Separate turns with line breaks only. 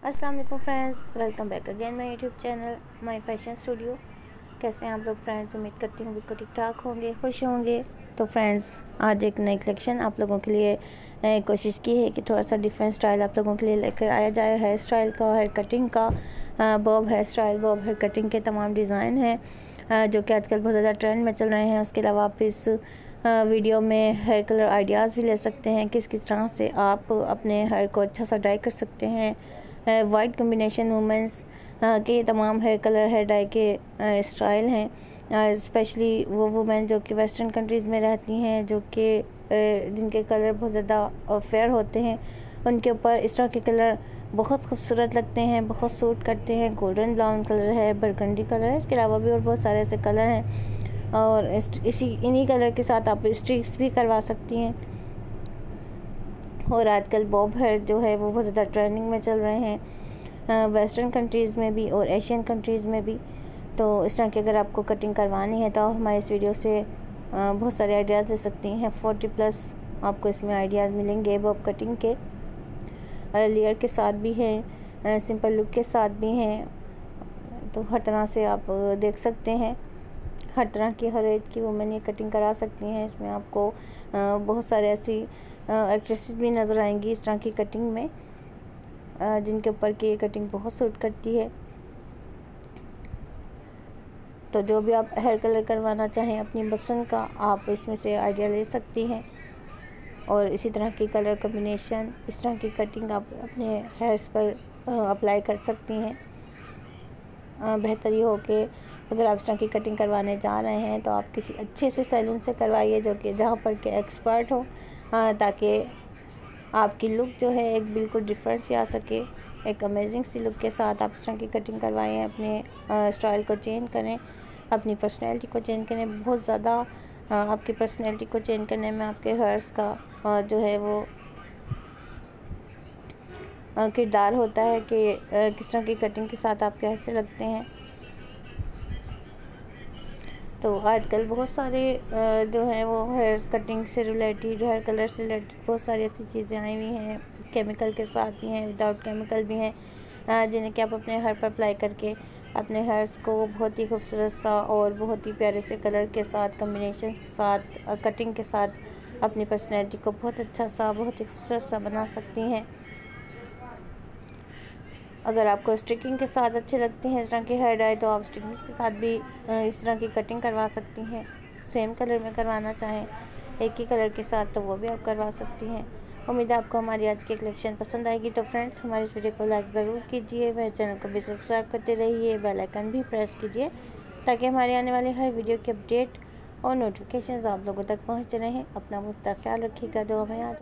अस्सलाम वालेकुम friends, welcome back again my YouTube channel, my fashion studio. कैसे हैं आप लोग फ्रेंड्स? उम्मीद करती हूँ बिल्कुल ठीक ठाक होंगे, खुश होंगे। तो फ्रेंड्स, आज एक नई कलेक्शन आप लोगों के लिए कोशिश की है कि थोड़ा सा डिफरेंट स्टाइल आप लोगों के लिए लेकर आया जाए। हेयर स्टाइल का हेयर कटिंग का bob hair style bob hair cutting के तमाम डिज़ाइन हैं जो कि आजकल बहुत ज़्यादा ट्रेंड में चल रहे हैं। उसके अलावा आप इस वीडियो में हेयर कलर आइडियाज़ भी ले सकते हैं। किस किस तरह से आप अपने हेयर को अच्छा सा डाई कर सकते हैं। वाइट कम्बिनेशन वुमेंस के तमाम हेयर कलर हेयर डाई के स्टाइल हैं। स्पेशली वो वुमेन जो कि वेस्टर्न कंट्रीज़ में रहती हैं, जो कि जिनके कलर बहुत ज़्यादा फेयर होते हैं, उनके ऊपर इस तरह के कलर बहुत खूबसूरत लगते हैं, बहुत सूट करते हैं। गोल्डन ब्राउन कलर है बरगंडी कलर है, इसके अलावा भी और बहुत सारे ऐसे कलर हैं। और इसी इन्हीं कलर के साथ आप स्ट्रिक्स भी करवा सकती हैं। और आजकल बॉब हेयर जो है वो बहुत ज़्यादा ट्रेंडिंग में चल रहे हैं वेस्टर्न कंट्रीज़ में भी और एशियन कंट्रीज़ में भी। तो इस तरह की अगर आपको कटिंग करवानी है तो आप हमारे इस वीडियो से बहुत सारे आइडियाज़ ले सकती हैं। फोर्टी प्लस आपको इसमें आइडियाज़ मिलेंगे बॉब कटिंग के। लेयर के साथ भी हैं सिंपल लुक के साथ भी हैं। तो हर तरह से आप देख सकते हैं। हर तरह की, हर एज की वुमेन ये कटिंग करा सकती हैं। इसमें आपको बहुत सारे ऐसी एक्ट्रेसेस भी नज़र आएँगी इस तरह की कटिंग में जिनके ऊपर की ये कटिंग बहुत सूट करती है। तो जो भी आप हेयर कलर करवाना चाहें अपनी पसंद का, आप इसमें से आइडिया ले सकती हैं। और इसी तरह की कलर कम्बिनेशन, इस तरह की कटिंग आप अपने हेयर्स पर अप्लाई कर सकती हैं। बेहतर ये हो कि अगर आप इस तरह की कटिंग करवाने जा रहे हैं तो आप किसी अच्छे से सैलून से करवाइए जो कि, जहाँ पर के एक्सपर्ट हो ताकि आपकी लुक जो है एक बिल्कुल डिफरेंट सी आ सके। एक अमेजिंग सी लुक के साथ आप इस तरह की कटिंग करवाएँ, अपने स्टाइल को चेंज करें, अपनी पर्सनैलिटी को चेंज करें। बहुत ज़्यादा आपकी पर्सनैलिटी को चेंज करने में आपके हेयर्स का जो है वो किरदार होता है कि किस तरह की कटिंग के साथ आप कैसे लगते हैं। तो आजकल बहुत सारे जो हैं वो हेयर कटिंग से रिलेटेड हेयर कलर से रिलेटेड बहुत सारी ऐसी चीज़ें आई हुई हैं केमिकल के साथ भी हैं विदाउट केमिकल भी हैं जिन्हें कि आप अपने हेयर पर अप्लाई करके, अपने हेयर्स को बहुत ही खूबसूरत सा और बहुत ही प्यारे से कलर के साथ कम्बिनेशन के साथ कटिंग के साथ अपनी पर्सनैलिटी को बहुत अच्छा सा, बहुत ही खूबसूरत सा बना सकती हैं। अगर आपको स्टिकिंग के साथ अच्छे लगते हैं, इस तरह के हेयर डाई तो आप स्टिकिंग के साथ भी इस तरह की कटिंग करवा सकती हैं। सेम कलर में करवाना चाहें, एक ही कलर के साथ तो वो भी आप करवा सकती हैं। उम्मीद है आपको हमारी आज की कलेक्शन पसंद आएगी तो फ्रेंड्स, हमारी इस वीडियो को लाइक ज़रूर कीजिए, मेरे चैनल को भी सब्सक्राइब करते रहिए, बेल आइकन भी प्रेस कीजिए, ताकि हमारे आने वाले हर वीडियो के अपडेट और नोटिफिकेशन आप लोगों तक पहुँच रहें। अपना बहुत ख्याल रखिएगा दो हमें याद